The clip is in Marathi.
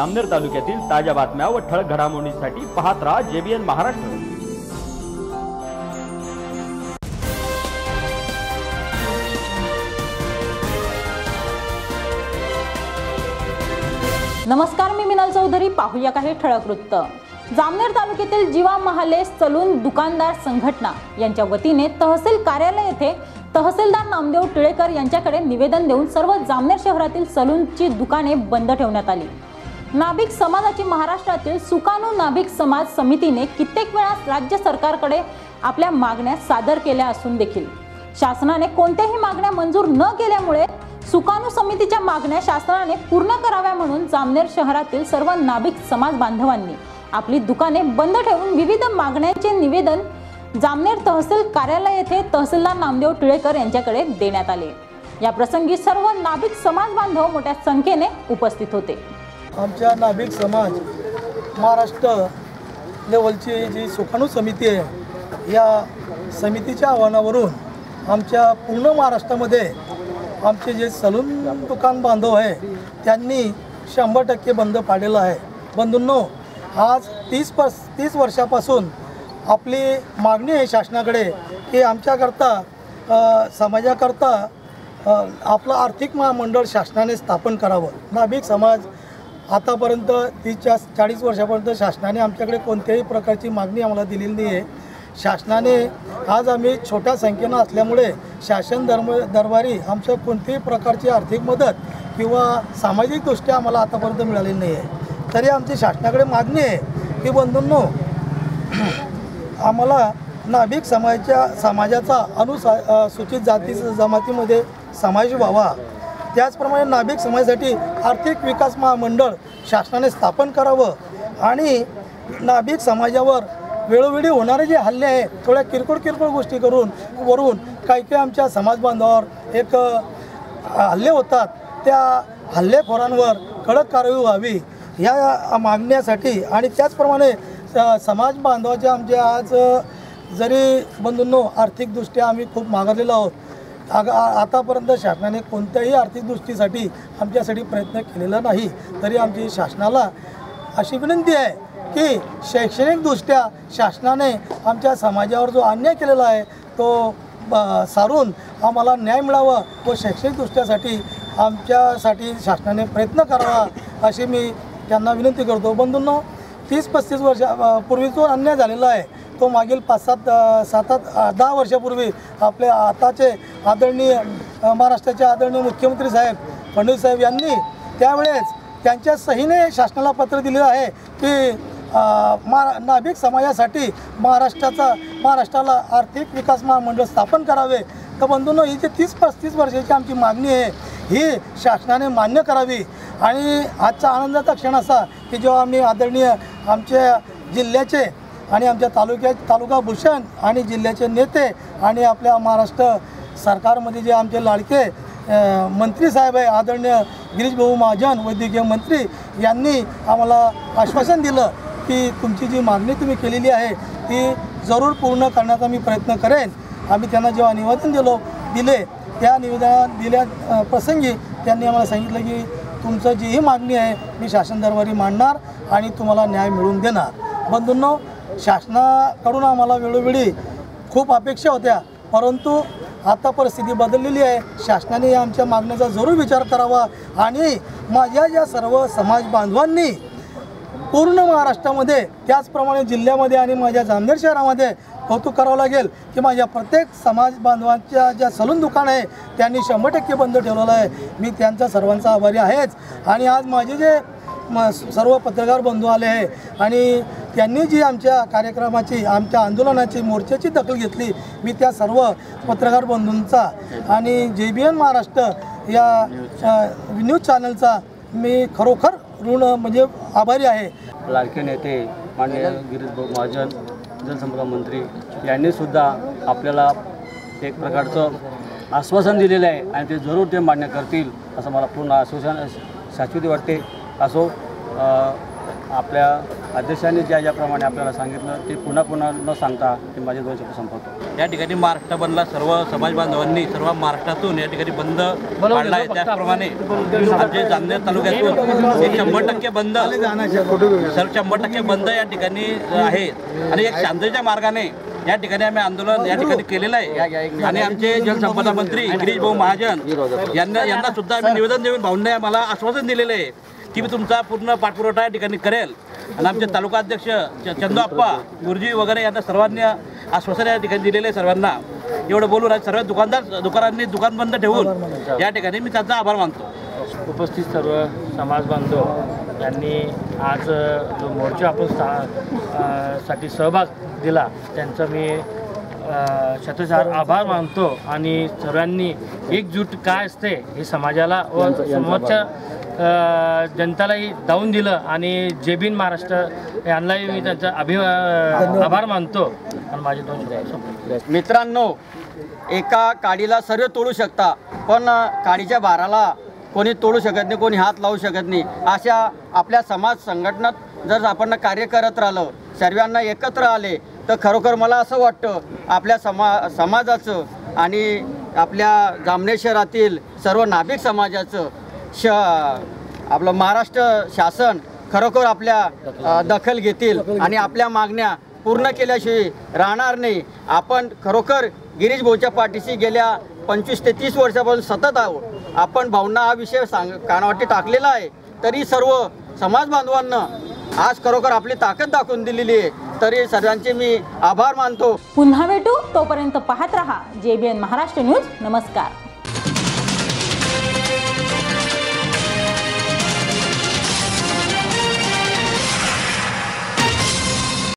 अमनेर तालुक्यातील ताज्या बातम्या व ठळक घडामोडींसाठी पाहत राहा जेबीएन महाराष्ट्र. नमस्कार मी मिनल चौधरी. पाहूया काही ठळक वृत्त. जामनेर तालुक्यातील जीवा महाले सलून दुकानदार संघटना यांच्या वतीने तहसील कार्यालय येथे तहसीलदार नामदेव टिळेकर यांच्याकडे निवेदन देऊन सर्व जामनेर शहरातील सलूनची दुकाने बंद ठेवण्यात आली. नाभिक समाजाची महाराष्ट्रातील सुकाणू नाभिक समाज समितीने कित्येक वेळा राज्य सरकारकडे आपल्या मागण्या सादर केल्या असून देखील. शासनाने कोणत्याही मागण्या मंजूर न केल्यामुळे सुकाणू समितीच्या मागण्या शासनाने पूर्ण कराव्या म्हणून जामनेर शहरातील सर्व नाभिक समाज बांधवांनी आपली दुकाने बंद ठेवून विविध मागण्यांचे निवेदन जामनेर तहसील कार्यालय येथे तहसीलदार नामदेव टिळेकर यांच्याकडे देण्यात आले. या प्रसंगी सर्व नाभिक समाज बांधव मोठ्या संख्येने उपस्थित होते. आमच्या नाभिक समाज महाराष्ट्र लेवलची जी सुखाणू समिती आहे या समितीच्या आव्हानावरून आमच्या पूर्ण महाराष्ट्रामध्ये आमचे जे सलून दुकान बांधव आहे त्यांनी शंभर टक्के बंद पाडलेलं आहे. बंधूंनो आज तीस पस तीस वर्षापासून आपली मागणी आहे शासनाकडे की आमच्याकरता समाजाकरता आपलं आर्थिक महामंडळ शासनाने स्थापन करावं. नाभिक समाज आतापर्यंत तीसच्या चाळीस वर्षापर्यंत शासनाने आमच्याकडे कोणत्याही प्रकारची मागणी आम्हाला दिलेली नाही आहे शासनाने आज आम्ही छोट्या संख्येनं असल्यामुळे शासन दरम दरबारी आमच्या कोणत्याही प्रकारची आर्थिक मदत किंवा सामाजिकदृष्ट्या आम्हाला आतापर्यंत मिळालेली नाही आहे तरी आमची शासनाकडे मागणी आहे की बंधूंनो आम्हाला नाभिक समाजाच्या समाजाचा अनुसा सूचित जाती जमातीमध्ये समावेश व्हावा. त्याचप्रमाणे नाभिक समाजासाठी आर्थिक विकास महामंडळ शासनाने स्थापन करावं आणि नाभिक समाजावर वेळोवेळी होणारे जे हल्ले आहे थोड्या किरकोळ किरकोळ गोष्टी करून वरून काही काही आमच्या समाज बांधवावर एक हल्ले होतात. त्या हल्लेखोरांवर कडक कारवाई व्हावी ह्या मागण्यासाठी आणि त्याचप्रमाणे स- समाज बांधवाच्या आमच्या आज जरी बंधूंनो आर्थिकदृष्ट्या आम्ही खूप मागरलेलो आहोत आग आतापर्यंत शासनाने कोणत्याही आर्थिक दृष्टीसाठी आमच्यासाठी प्रयत्न केलेला नाही. तरी आमची शासनाला अशी विनंती आहे की शैक्षणिकदृष्ट्या शासनाने आमच्या समाजावर जो अन्याय केलेला आहे तो सारून आम्हाला न्याय मिळावा. व शैक्षणिकदृष्ट्यासाठी आमच्यासाठी शासनाने प्रयत्न करावा अशी मी त्यांना विनंती करतो. बंधूंनो तीस पस्तीस वर्षा पूर्वी जो अन्याय झालेला आहे. तो मागील पाच सात सात आठ दहा वर्षापूर्वी आपले आताचे आदरणीय महाराष्ट्राचे आदरणीय मुख्यमंत्री साहेब फडणवीस साहेब यांनी त्यावेळेस त्यांच्या सहीने शासनाला पत्र दिलेलं आहे की मा नाभिक समाजासाठी महाराष्ट्राचा महाराष्ट्राला आर्थिक विकास महामंडळ स्थापन करावे. तर बंधूंनो ही जी तीस पस्तीस वर्षाची आमची मागणी आहे ही शासनाने मान्य करावी. आणि आजचा आनंदाचा क्षण असा की जेव्हा आम्ही आदरणीय आमच्या जिल्ह्याचे आणि आमच्या तालुक्या तालुका भूषण आणि जिल्ह्याचे नेते आणि आपल्या महाराष्ट्र सरकारमध्ये जे आमचे लाडके मंत्री साहेब आहे आदरणीय गिरीशभाऊ महाजन वैद्यकीय मंत्री यांनी आम्हाला आश्वासन दिलं की तुमची जी मागणी तुम्ही केलेली आहे ती जरूर पूर्ण करण्याचा मी प्रयत्न करेन. आम्ही त्यांना जेव्हा निवेदन दिलो दिले त्या निवेदना दिल्या प्रसंगी त्यांनी आम्हाला सांगितलं की तुमचं जीही मागणी आहे मी शासन दरबारी मांडणार आणि तुम्हाला न्याय मिळवून देणार. बंधूंनो शासनाकडून आम्हाला वेळोवेळी खूप अपेक्षा होत्या परंतु आता परिस्थिती बदललेली आहे. शासनाने या आमच्या मागण्याचा जरूर विचार करावा आणि माझ्या या सर्व समाज बांधवांनी पूर्ण महाराष्ट्रामध्ये त्याचप्रमाणे जिल्ह्यामध्ये आणि माझ्या जामनेर शहरामध्ये कौतुक करावं लागेल की माझ्या प्रत्येक समाज बांधवांच्या ज्या सलून दुकान आहे त्यांनी शंभर टक्के बंद ठेवलेलं आहे. मी त्यांचा सर्वांचा आभारी आहेच. आणि आज माझे जे म सर्व पत्रकार बंधू आले आहे आणि त्यांनी जी आमच्या कार्यक्रमाची आमच्या आंदोलनाची मोर्चाची दखल घेतली मी त्या सर्व पत्रकार बंधूंचा आणि जे बी एन महाराष्ट्र या न्यूज चॅनलचा मी खरोखर ऋण म्हणजे आभारी आहे. लाडके नेते माननीय गिरीश भाऊ महाजन जलसंपदा मंत्री यांनीसुद्धा आपल्याला एक प्रकारचं आश्वासन दिलेलं आहे आणि ते जरूर ते मान्य करतील असं मला पूर्ण आश्वासन शाश्वती वाटते. असो आपल्या अध्यक्षांनी ज्या ज्याप्रमाणे आपल्याला सांगितलं ते पुन्हा पुन्हा न सांगता ते माझे दोन शब्द संपवतो. या ठिकाणी महाराष्ट्र बंदला सर्व समाज बांधवांनी सर्व महाराष्ट्रातून या ठिकाणी बंद पाडला आहे. त्याचप्रमाणे आमचे जामनेर तालुक्यातून एक शंभर टक्के बंद सर शंभर टक्के बंद या ठिकाणी आहे. आणि एक शांततेच्या मार्गाने या ठिकाणी आम्ही आंदोलन या ठिकाणी केलेलं आहे. आणि आमचे जलसंपदा मंत्री गिरीश भाऊ महाजन यांना यांना सुद्धा आम्ही निवेदन देऊन भाऊंनी आम्हाला आश्वासन दिलेलं आहे की मी तुमचा पूर्ण पाठपुरवठा या ठिकाणी करेल. आणि आमचे तालुका अध्यक्ष च- चंदू आप्पा गुरुजी वगैरे यांना सर्वांनी आश्वासन या ठिकाणी दिलेले आहे सर्वांना. एवढं बोलून आज सर्व दुकानदार दुकानांनी दुकान बंद ठेवून या ठिकाणी मी त्यांचा आभार मानतो. उपस्थित सर्व समाज बांधव यांनी आज जो मोर्चा आपण सा साठी सहभाग दिला त्यांचा मी शतशः आभार मानतो. आणि सर्वांनी एकजूट काय असते हे समाजाला व समोरच्या जनतालाही दावून दिलं आणि जेबीन महाराष्ट्र यांनाही मी त्यांचा अभि आभार मानतो. आणि माझे दोन. मित्रांनो एका काडीला सर्व तोडू शकता पण काडीच्या भाराला कोणी तोडू शकत नाही कोणी हात लावू शकत नाही. अशा आपल्या समाज संघटनात जर आपण कार्य करत राहिलं सर्वांना एकत्र आले तर खरोखर मला असं वाटतं आपल्या समा समाजाचं आणि आपल्या जामनेर शहरातील सर्व नाभिक समाजाचं श आपलं महाराष्ट्र शासन खरोखर आपल्या दखल घेतील आणि आपल्या मागण्या पूर्ण केल्याशिवाय राहणार नाही. आपण खरोखर गिरीश भाऊच्या पाठीशी गेल्या पंचवीस ते तीस वर्षापासून सतत आहोत. आपण भाऊंना हा विषय सांग कानावाटी टाकलेला आहे. तरी सर्व समाज बांधवांना आज खरोखर आपली ताकद दाखवून दिलेली आहे. तरी सर्वांचे मी आभार मानतो. पुन्हा भेटू. तोपर्यंत पाहत रहा. JBN Maharashtra news. नमस्कार.